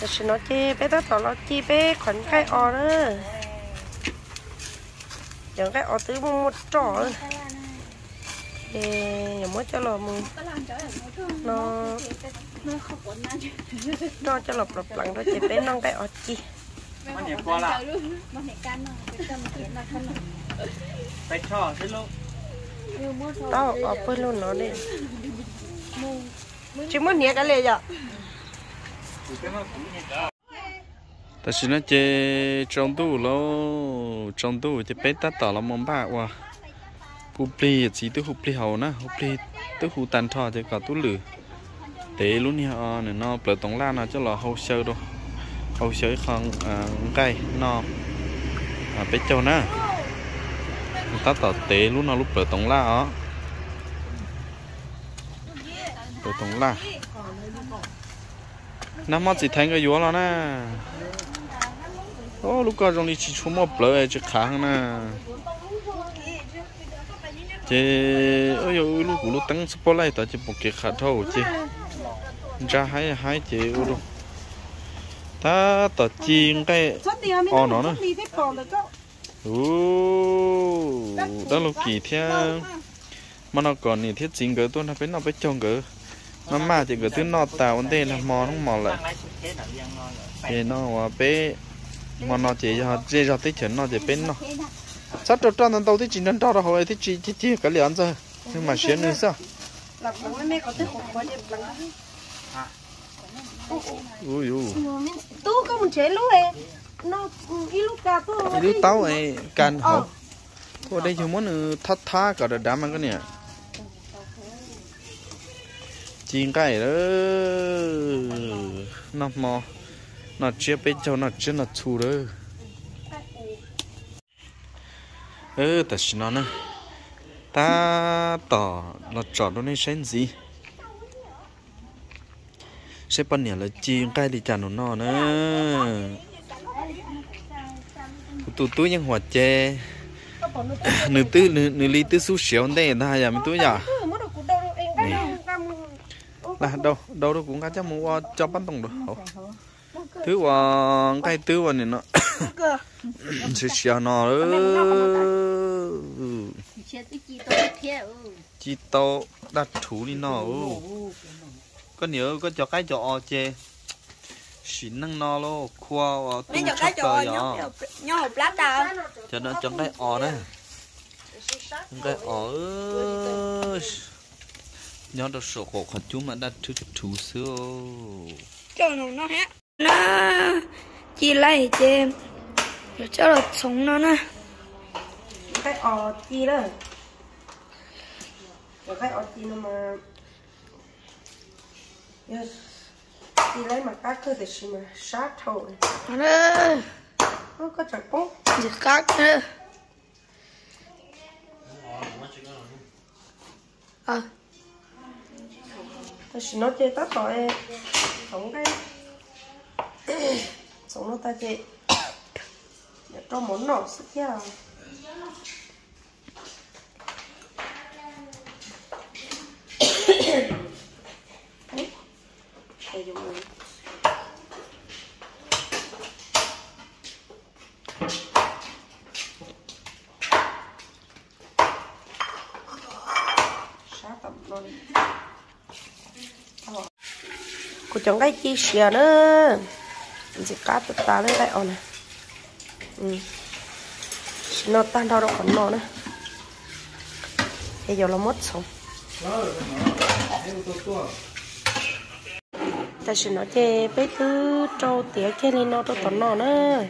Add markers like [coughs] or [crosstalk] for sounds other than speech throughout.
จะชนะเจไปตั้งต่อเราเจไปขอนไก่ออเนออย่างไก่ออตื้อมึหมดจ่อเอ๊อย่ามัวจะหลบมึงน้องน้องจะหลบหลบหลังเราเจไปน้องไก่ออจีมันเห็นปอละมันเห็นการน้องไปจำเกียรตินักขนมไปช่อใช่ลูกต้องออกเพื่อนลูกน้องดิ chứ mất nhẹ cái lề จ้ะ ta chỉ nói chơi trong tủ lo trong tủ chơi bé ta tỏ là món bạc quá. Hụp li à, chỉ tới hụp li hầu na hụp li tới hụp tàn thọ chơi cả tủ lử. Tế luôn nha ờ, này nó bờ tổng la nó cho là hậu sơ đâu hậu sơ không ờ, cây nó à bé châu na ta tỏ tế luôn nó lúc bờ tổng la ó bờ tổng la nắm mắt chỉ thành cái yếu là nè. ô lúc có trong đi chỉ chúa mua lỡ chỉ khá nè. Chị ơi ơi lúc lúc tăng sport lại ta chỉ một cái khá thâu chị ra hai hai chỉ ơi lúc, ta ta chỉ cái ờ nó nữa ô đó lúc kỳ theo. Mà nó còn thì thiết chính cái tôi nó phải nó phải trông cái nó mà chỉ có thứ nọ tàu vấn đề là mò không mò lại. Thì nó và bé mà nó chỉ cho chỉ cho tích chuẩn, nó chỉ bên nó. Sắp cho tròn tàu tích chỉ nên tròn rồi hồi tích chỉ chỉ chỉ cái liền rồi. Nhưng mà xuyên nữa sao? Ui ui. Tu có một chế lúc ấy nó cái lúc ta tu cái lúc tao ấy can học cô đây chúng muốn ừ, thắt thắt cả đám ăn cái này chiên cái đó. Nó mò. Nó chia bên cho nó chia nó chu đó. Ơ ta xin nó nè. Ta tỏ nó chọn nó nên xem gì? Sẽ bao nhiêu là chiên cái thì chả nó nó nữa. Tụi tôi những hoạt chè nữ tư, nữ nữ ly tư su xéo đây ta giờ mình tôi giờ là đâu đâu đâu cũng có chắc mua cho bắt đồng được. Thứ qua cái thứ qua này nó [coughs] sẽ xéo nó chi to đặt thủ đi nó. Có nhớ có cho cái cho chè xịn năng nó lo khoa và tu chắc cờ nhỏ nhau hộp lát đâu cho nó chọn cái ò này cái ò nhỏ đó sổ khổ khẩn chú mà đặt thứ thủ xưa cho nó nó hết nó chi lấy chê rồi cho nó sống nó nè cái o chi đó rồi cái o chi nó mà yes chi lấy mà cá cơ thì chỉ mà sát thôi nó nó có chẳng có giật cắt nữa ờ ta chỉ nói chơi tắt rồi sống cái [coughs] sống nó ta chơi để dạ, cho món nọ sức ra chúng cái chi xìa nữa mình sẽ cắt tụt ta lên đây ổn này ừ nó tan đâu đâu còn nó nữa bây giờ nó mất xong ta sẽ nói chê bé thứ trâu tía kia lên nó đâu còn nó nữa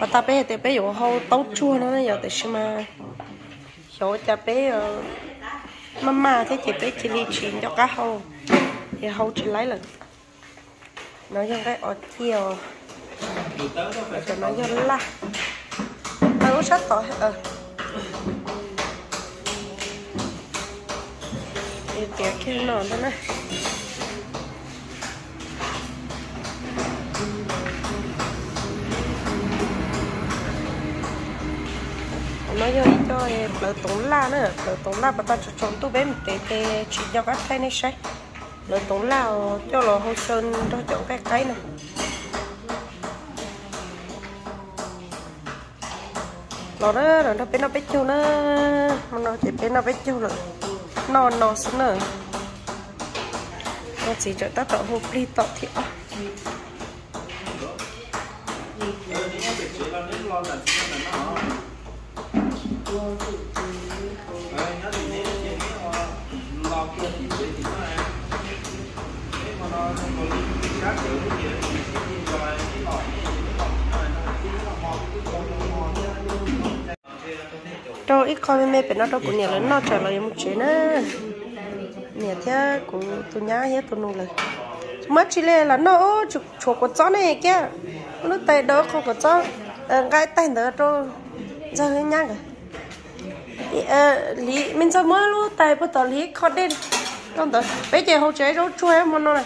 và ta bé thì bé dụ hâu tấu chua nó giờ tại sao mà chỗ cha bé mama thế chị bé chỉ đi chuyện cho cá hâu thì hậu chỉ lấy lần nó cho cái ở chiều cho nó cho la tao có sách tỏi. Ờ. Thì kéo kia nó đó nè nó cho cho lỡ tốn la nữa. Lỡ tốn la, bà ta cho chọn tu bé một tê tê chỉ cho các thay này sai lỡ tổng lao cho lò hô sơn cho chỗ cái cái này lò đó rồi nó bên nó bé chu nó mà nó chỉ bên nó bé chu rồi nó nó xuống nữa nó chỉ cho ta tạo hộp đi tạo thiệt cho ít coi mẹ bên nó đâu cũng nhiều lớn nó trả lời một chuyện nữa nhiều thế cũng tôi nhá hết tôi nung lời. Mất chỉ là nó chụp chụp của chó này kia nó tay đó không có chó. Ờ, cái tay đó cho giờ hơi nhá cái ờ, lý, mình sao mới lúc tay bắt đầu lý khó đến không đó, bây giờ hỗ trợ rốt chua em nó này.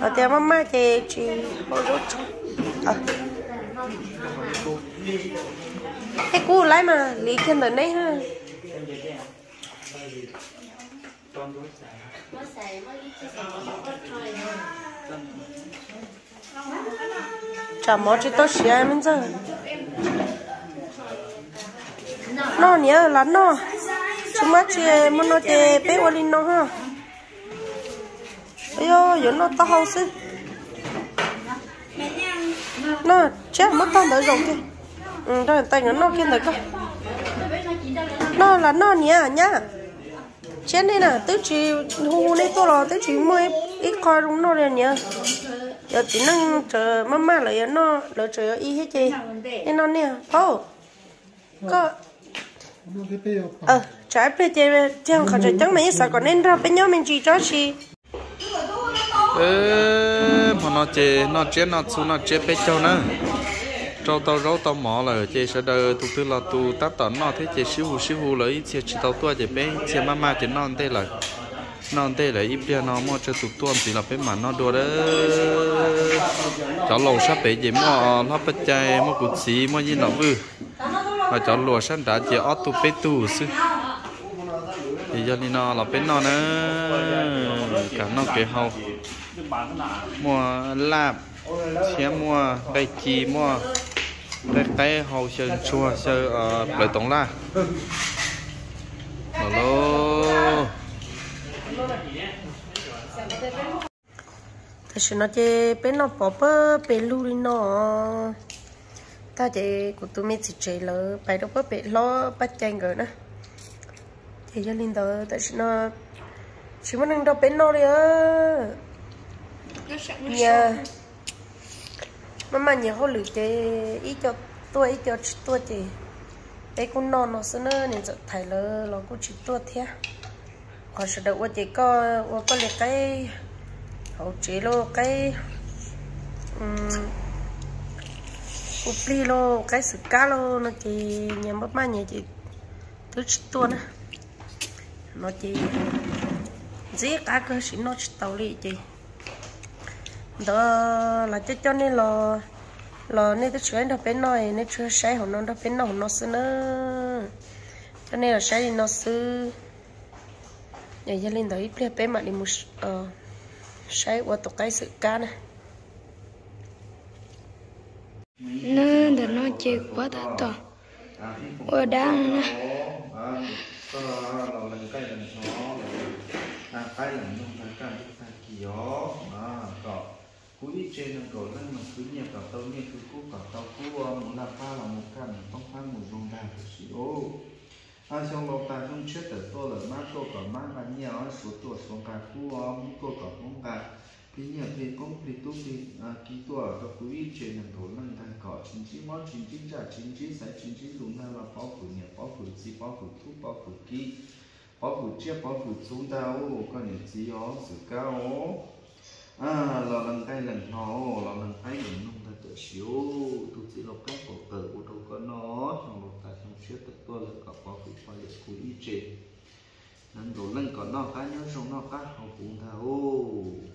Ờ, ở nhà mama thì chỉ hỗ rốt chua à ờ. cái cú lấy mà lý khen tới đây ha. Chả mò chỉ tôi xia mình giờ. Nó nhớ là nó. Chúng mắt chị muốn nó chị bé qua linh nó ha giờ nó hậu sư nó chết mất tao đỡ rồi kìa ừ rồi tay nó nó kia được không nó là nó nhá nhá chết đây nè tứ chỉ hu này tôi là tứ chỉ mới ít coi đúng nó rồi nhá giờ chỉ năng chờ mama lại nó lỡ chờ y hết chị nên nó nè ô có ờ trái bê chè chè không phải chẳng mấy sao còn nên ra bên nhau mình chỉ cho chị mà nó chè nó chè nó xuống, nó chè bé châu nữa. Trâu tao râu tao mỏ là chè sẽ đợi tụ tư là tụ tá tẩn, nó thế chè xíu hù lấy chè chỉ tao tua chè bé chè mama chè non tê lại non tê lại ít bia, nó mua cho tụ tuôn thì là bé mà nó đùa đó. Cháu lầu sắp bé chè mua, nó bắt chay mua cụt xí, mua gì nó vừa và cháu lùa sẵn đã chè ót tụ bé tụ sư thì cho nên nó là bé nó nữa cả nó cái hậu mua lạp xé mua cây chi, mua cái cái hầu sơn chua sơ ờ, ở lời tổng la. Hello. Ta sự nó chơi bên nó bỏ bơ, bên lu đi nó. Ta chơi của tụi mình chỉ chơi lỡ bài đâu có bị lo bắt chanh rồi nữa thì cho linh đó tại sự nó chỉ muốn ăn đâu bên nó đi ơ nhà mama nhà họ lử chơi ít cho tôi ít cho tôi chơi bé cũng non nó xưa nữa nên giờ thầy lỡ nó cũng chỉ tôi thế. Còn sự đâu chị có có liệt cái hậu chế lô cái um, upli lô cái sự cá lô nó chỉ nhà mất mà nhà chị thứ tua nè. Nó chỉ dễ cá cơ chỉ nó tàu lì chị đó là cho cho nên là là nên tôi chuyện đó bên nói nên chưa sai hồn nó đó bên nó nó xưa nữa. Cho nên là sai nó xưa nhà gia đó ít biết bé mà đi một ờ sai qua tộc cái sự cá này. Nên để nó chịu quá thật to. Ở đang nè. Có là lần cái lần nó nó kỳ ó cúi trên là cổ lăng mà cứ nhập cả tàu nhập cứ cú cả tàu cú ờ, muốn làm pha là một cành phong pha một dùng đàn của sĩ ô à xong lộc ta không chết để tôi là mát tôi cả mát và nhiều ờ, số tuổi số cả cú muốn tôi cả muốn cả. Khi nhập thì cũng thì tu thì ờ, ký tuổi cho quý trên là cổ lăng ta cỏ. Chính chí món chính chí trả chính chí sẽ chính chí dùng đàn là bao phủ nhập bao phủ gì bao phủ thuốc bao phủ ký bao phủ chiếc bao phủ xuống đau con nhật gì ó, sự cao à lo lần cái lần nó lo lần cái lần nung ta tự xíu. Tu chỉ lo cách cổ cờ của đâu có nó trong lúc ta trong xíu tất tôi là có có phủ phải lực của ý trên nên đồ lần có nó cá nhớ trong nó cá học cũng thao